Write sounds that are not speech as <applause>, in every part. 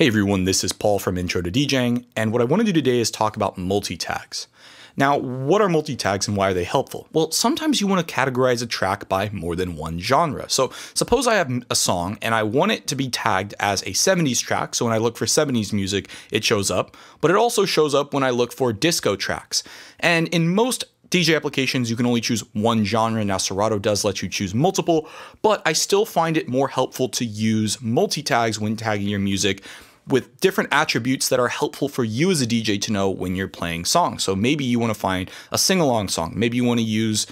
Hey everyone, this is Paul from Intro to DJing, and what I want to do today is talk about multi-tags. Now, what are multi-tags and why are they helpful? Well, sometimes you want to categorize a track by more than one genre. So suppose I have a song and I want it to be tagged as a 70s track, so when I look for 70s music, it shows up, but it also shows up when I look for disco tracks. And in most DJ applications, you can only choose one genre. Now, Serato does let you choose multiple, but I still find it more helpful to use multi tags when tagging your music with different attributes that are helpful for you as a DJ to know when you're playing songs. So maybe you want to find a sing along song. Maybe you want to use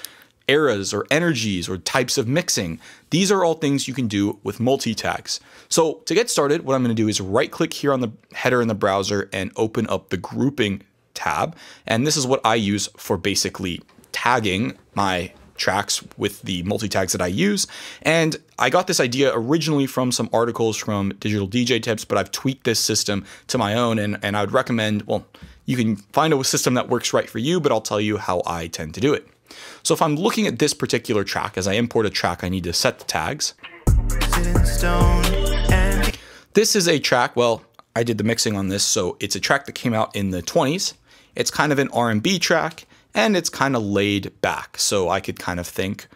eras or energies or types of mixing. These are all things you can do with multi tags. So to get started, what I'm going to do is right click here on the header in the browser and open up the grouping tab. And this is what I use for basically tagging my tracks with the multi-tags that I use. And I got this idea originally from some articles from Digital DJ Tips, but I've tweaked this system to my own and, and I would recommend, well, you can find a system that works right for you, but I'll tell you how I tend to do it. So if I'm looking at this particular track, as I import a track, I need to set the tags. This is a track, well, I did the mixing on this, so it's a track that came out in the 20s. It's kind of an R&B track and it's kind of laid back. So I could kind of think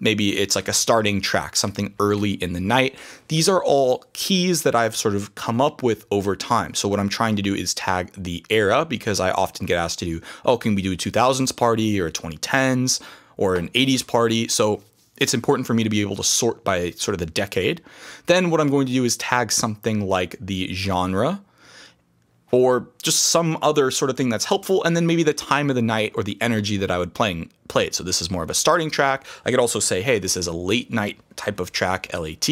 maybe it's like a starting track, something early in the night. These are all keys that I've sort of come up with over time. So what I'm trying to do is tag the era because I often get asked to do, oh, can we do a 2000s party or a 2010s or an 80s party? So it's important for me to be able to sort by sort of the decade. Then what I'm going to do is tag something like the genre or just some other sort of thing that's helpful, and then maybe the time of the night or the energy that I would playing play it. So this is more of a starting track. I could also say, hey, this is a late night type of track, LAT,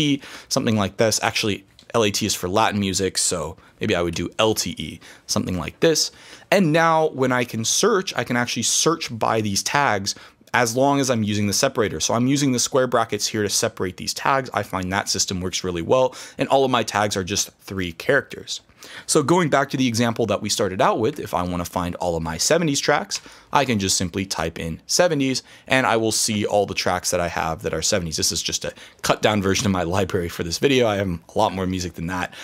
something like this. Actually, LAT is for Latin music, so maybe I would do LTE, something like this. And now when I can search, I can actually search by these tags as long as I'm using the separator. So I'm using the square brackets here to separate these tags. I find that system works really well, and all of my tags are just three characters. So going back to the example that we started out with, if I want to find all of my 70s tracks, I can just simply type in 70s and I will see all the tracks that I have that are 70s. This is just a cut down version of my <laughs> library for this video. I have a lot more music than that.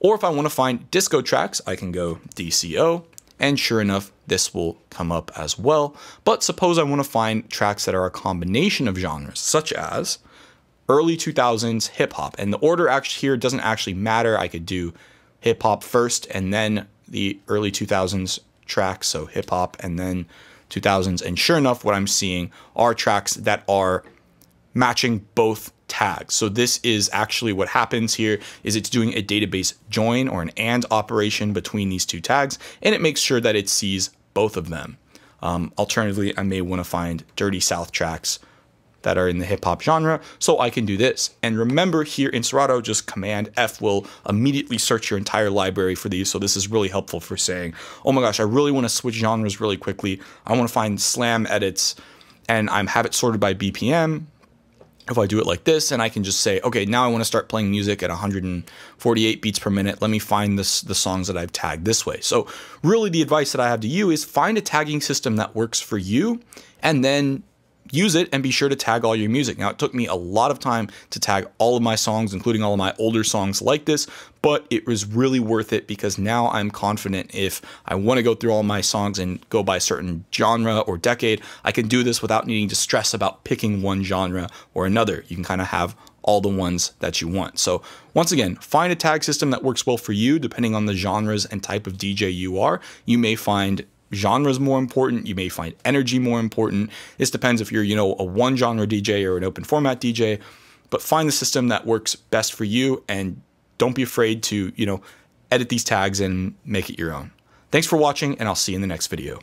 Or if I want to find disco tracks, I can go DCO and sure enough, this will come up as well. But suppose I want to find tracks that are a combination of genres, such as early 2000s hip hop. And the order actually here doesn't actually matter. I could do hip hop first and then the early 2000s tracks, so hip hop and then 2000s. And sure enough, what I'm seeing are tracks that are matching both tags. So this is actually what happens here is it's doing a database join or an AND operation between these two tags, and it makes sure that it sees both of them. Um, alternatively, I may want to find Dirty South tracks that are in the hip hop genre. So I can do this. And remember here in Serato, just Command F will immediately search your entire library for these. So this is really helpful for saying, oh my gosh, I really want to switch genres really quickly. I want to find slam edits and I am have it sorted by BPM. If I do it like this, and I can just say, okay, now I want to start playing music at 148 beats per minute. Let me find this, the songs that I've tagged this way. So really the advice that I have to you is find a tagging system that works for you and then use it and be sure to tag all your music. Now, it took me a lot of time to tag all of my songs, including all of my older songs like this, but it was really worth it because now I'm confident if I want to go through all my songs and go by a certain genre or decade, I can do this without needing to stress about picking one genre or another. You can kind of have all the ones that you want. So once again, find a tag system that works well for you depending on the genres and type of DJ you are. You may find genres more important. You may find energy more important. This depends if you're, you know, a one genre DJ or an open format DJ, but find the system that works best for you and don't be afraid to, you know, edit these tags and make it your own. Thanks for watching and I'll see you in the next video.